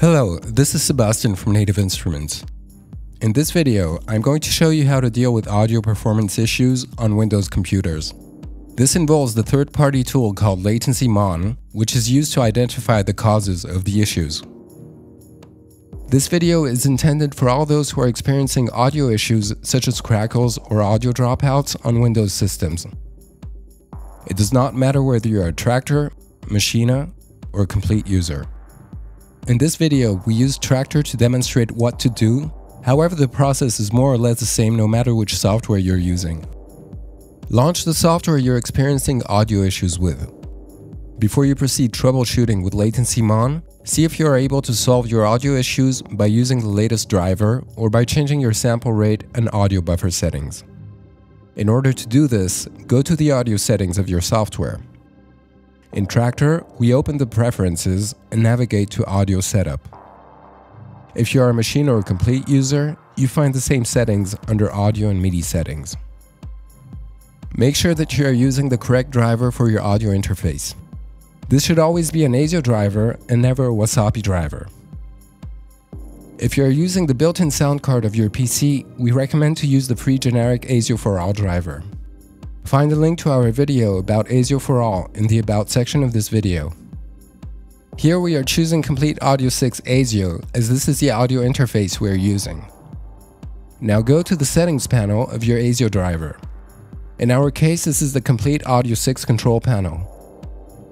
Hello, this is Sebastian from Native Instruments. In this video, I'm going to show you how to deal with audio performance issues on Windows computers. This involves the third-party tool called LatencyMon, which is used to identify the causes of the issues. This video is intended for all those who are experiencing audio issues such as crackles or audio dropouts on Windows systems. It does not matter whether you're a Traktor, Maschine, or a Komplete user. In this video, we use Traktor to demonstrate what to do, however the process is more or less the same no matter which software you're using. Launch the software you're experiencing audio issues with. Before you proceed troubleshooting with LatencyMon, see if you are able to solve your audio issues by using the latest driver or by changing your sample rate and audio buffer settings. In order to do this, go to the audio settings of your software. In Traktor, we open the preferences and navigate to audio setup. If you are a Maschine or a Komplete user, you find the same settings under audio and MIDI settings. Make sure that you are using the correct driver for your audio interface. This should always be an ASIO driver and never a WASAPI driver. If you are using the built-in sound card of your PC, we recommend to use the free generic ASIO4ALL driver. Find the link to our video about ASIO4ALL in the About section of this video. Here we are choosing Komplete Audio 6 ASIO as this is the audio interface we are using. Now go to the settings panel of your ASIO driver. In our case this is the Komplete Audio 6 control panel.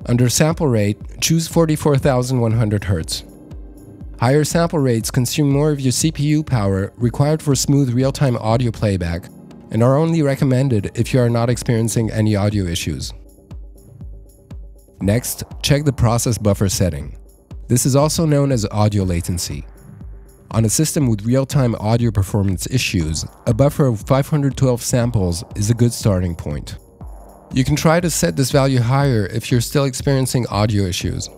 Under sample rate, choose 44100 Hz. Higher sample rates consume more of your CPU power required for smooth real-time audio playback and are only recommended if you are not experiencing any audio issues. Next, check the process buffer setting. This is also known as audio latency. On a system with real-time audio performance issues, a buffer of 512 samples is a good starting point. You can try to set this value higher if you're still experiencing audio issues.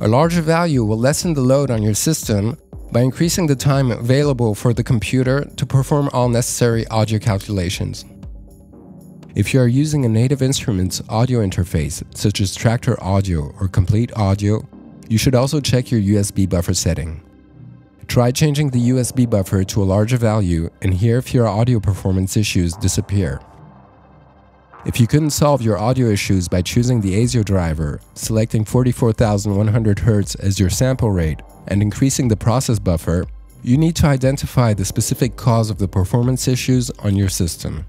A larger value will lessen the load on your system by increasing the time available for the computer to perform all necessary audio calculations. If you are using a Native Instruments audio interface, such as Traktor Audio or Komplete Audio, you should also check your USB buffer setting. Try changing the USB buffer to a larger value and hear if your audio performance issues disappear. If you couldn't solve your audio issues by choosing the ASIO driver, selecting 44100 Hz as your sample rate, and increasing the process buffer, you need to identify the specific cause of the performance issues on your system.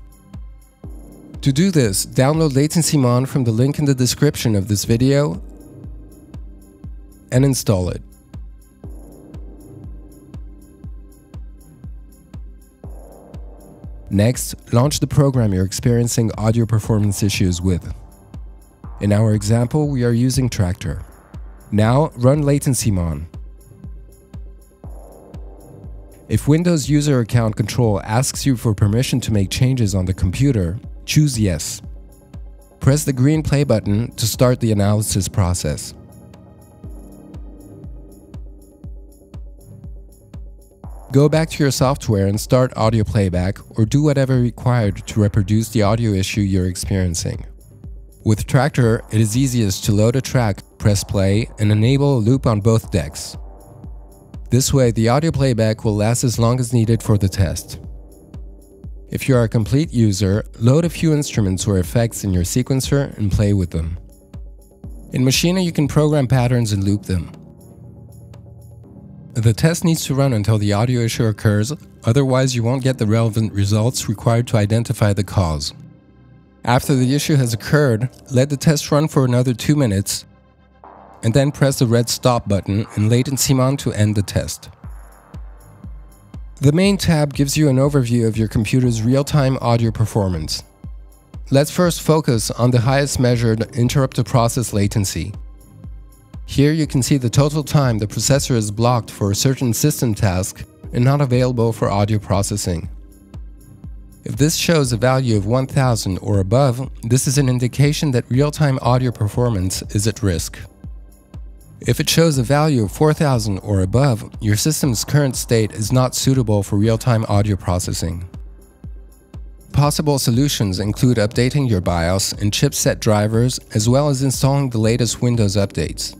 To do this, download LatencyMon from the link in the description of this video and install it. Next, launch the program you're experiencing audio performance issues with. In our example, we are using Traktor. Now, run LatencyMon. If Windows User Account Control asks you for permission to make changes on the computer, choose Yes. Press the green play button to start the analysis process. Go back to your software and start audio playback or do whatever required to reproduce the audio issue you're experiencing. With Traktor, it is easiest to load a track, press play, and enable a loop on both decks. This way, the audio playback will last as long as needed for the test. If you are a Komplete user, load a few instruments or effects in your sequencer and play with them. In Maschine, you can program patterns and loop them. The test needs to run until the audio issue occurs, otherwise you won't get the relevant results required to identify the cause. After the issue has occurred, let the test run for another 2 minutes, and then press the red stop button in LatencyMon to end the test. The main tab gives you an overview of your computer's real-time audio performance. Let's first focus on the highest measured interrupt-to-process latency latency. Here you can see the total time the processor is blocked for a certain system task and not available for audio processing. If this shows a value of 1000 or above, this is an indication that real-time audio performance is at risk. If it shows a value of 4000 or above, your system's current state is not suitable for real-time audio processing. Possible solutions include updating your BIOS and chipset drivers as well as installing the latest Windows updates.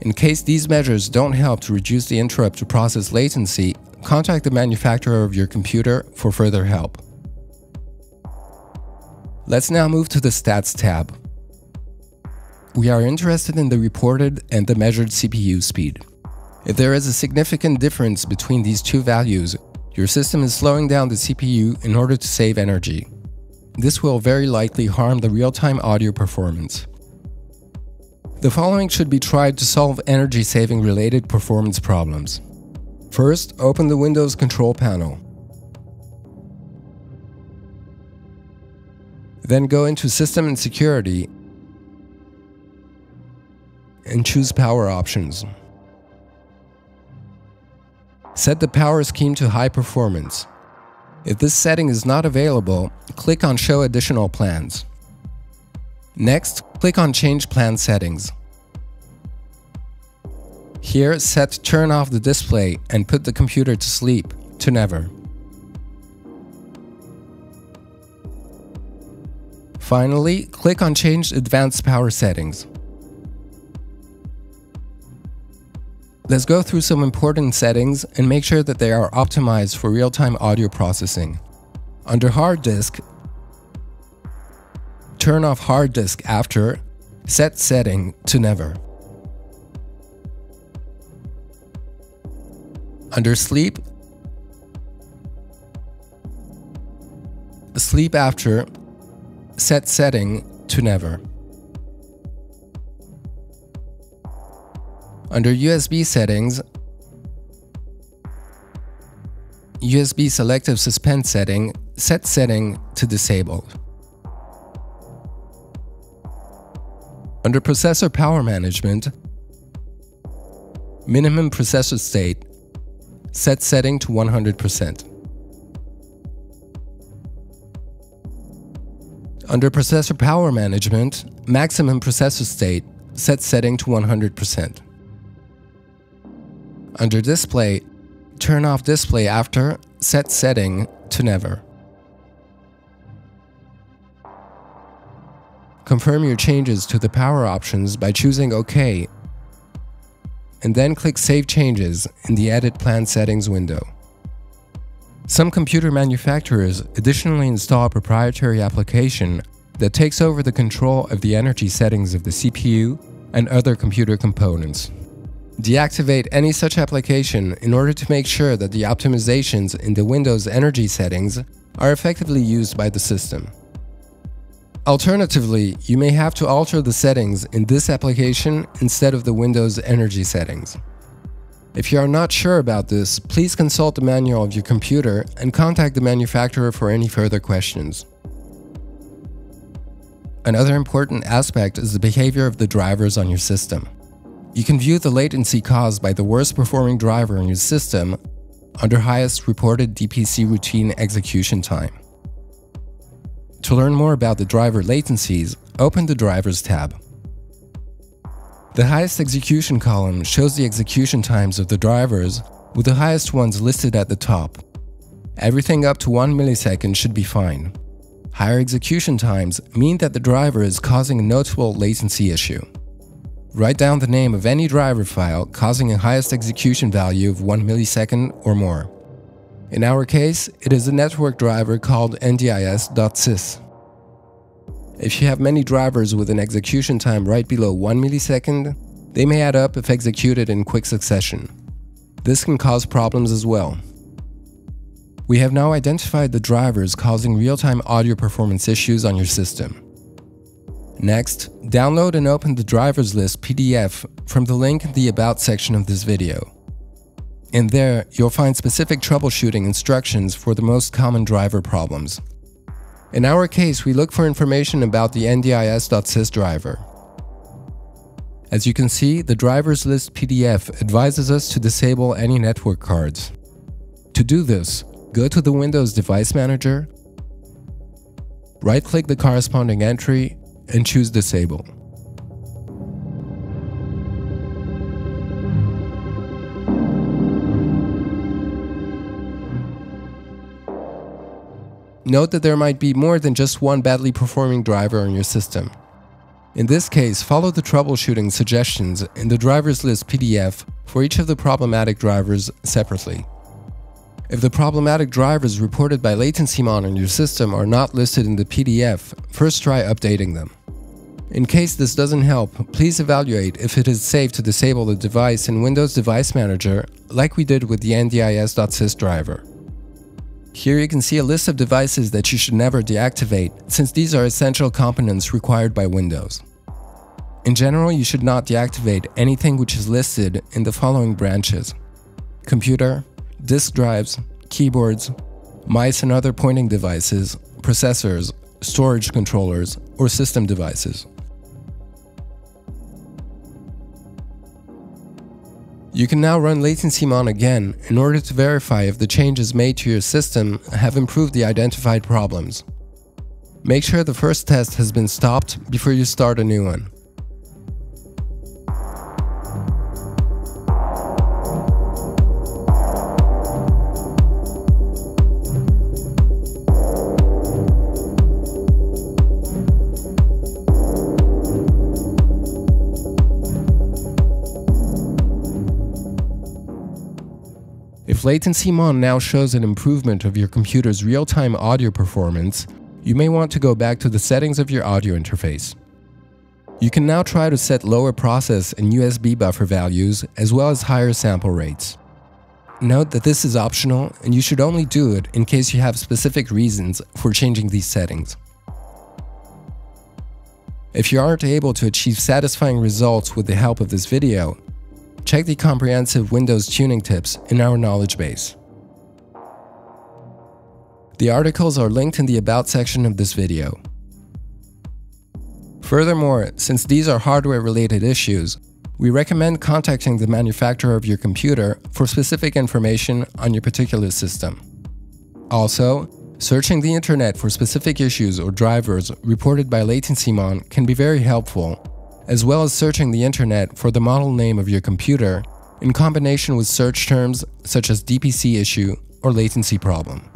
In case these measures don't help to reduce the interrupt to process latency, contact the manufacturer of your computer for further help. Let's now move to the Stats tab. We are interested in the reported and the measured CPU speed. If there is a significant difference between these two values, your system is slowing down the CPU in order to save energy. This will very likely harm the real-time audio performance. The following should be tried to solve energy-saving related performance problems. First, open the Windows control panel. Then go into System and Security and choose Power Options. Set the power scheme to high performance. If this setting is not available, click on Show additional plans. Next, click on Change Plan Settings. Here, set Turn off the display and put the computer to sleep to never. Finally, click on Change Advanced Power Settings. Let's go through some important settings and make sure that they are optimized for real-time audio processing. Under hard disk, turn off hard disk after, set setting to never. Under sleep, sleep after, set setting to never. Under USB settings, USB selective suspend setting, set setting to disabled. Under processor power management, minimum processor state, set setting to 100%. Under processor power management, maximum processor state, set setting to 100%. Under Display, turn off Display after Set Setting to Never. Confirm your changes to the power options by choosing OK, and then click Save Changes in the Edit Plan Settings window. Some computer manufacturers additionally install a proprietary application that takes over the control of the energy settings of the CPU and other computer components. Deactivate any such application in order to make sure that the optimizations in the Windows energy settings are effectively used by the system. Alternatively, you may have to alter the settings in this application instead of the Windows energy settings. If you are not sure about this, please consult the manual of your computer and contact the manufacturer for any further questions. Another important aspect is the behavior of the drivers on your system. You can view the latency caused by the worst performing driver in your system under highest reported DPC routine execution time. To learn more about the driver latencies, open the Drivers tab. The highest execution column shows the execution times of the drivers, with the highest ones listed at the top. Everything up to 1 millisecond should be fine. Higher execution times mean that the driver is causing a notable latency issue. Write down the name of any driver file causing a highest execution value of 1 millisecond or more. In our case, it is a network driver called ndis.sys. If you have many drivers with an execution time right below 1 millisecond, they may add up if executed in quick succession. This can cause problems as well. We have now identified the drivers causing real-time audio performance issues on your system. Next, download and open the drivers list PDF from the link in the About section of this video. In there, you'll find specific troubleshooting instructions for the most common driver problems. In our case, we look for information about the ndis.sys driver. As you can see, the drivers list PDF advises us to disable any network cards. To do this, go to the Windows Device Manager, right-click the corresponding entry and choose Disable. Note that there might be more than just one badly performing driver on your system. In this case, follow the troubleshooting suggestions in the drivers list PDF for each of the problematic drivers separately. If the problematic drivers reported by LatencyMon on your system are not listed in the PDF, first try updating them. In case this doesn't help, please evaluate if it is safe to disable the device in Windows Device Manager like we did with the ndis.sys driver. Here you can see a list of devices that you should never deactivate, since these are essential components required by Windows. In general, you should not deactivate anything which is listed in the following branches. Computer, disk drives, keyboards, mice and other pointing devices, processors, storage controllers, or system devices. You can now run LatencyMon again in order to verify if the changes made to your system have improved the identified problems. Make sure the first test has been stopped before you start a new one. If LatencyMon now shows an improvement of your computer's real-time audio performance, you may want to go back to the settings of your audio interface. You can now try to set lower process and USB buffer values as well as higher sample rates. Note that this is optional and you should only do it in case you have specific reasons for changing these settings. If you aren't able to achieve satisfying results with the help of this video, check the comprehensive Windows tuning tips in our knowledge base. The articles are linked in the About section of this video. Furthermore, since these are hardware-related issues, we recommend contacting the manufacturer of your computer for specific information on your particular system. Also, searching the internet for specific issues or drivers reported by LatencyMon can be very helpful as well as searching the internet for the model name of your computer in combination with search terms such as DPC issue or latency problem.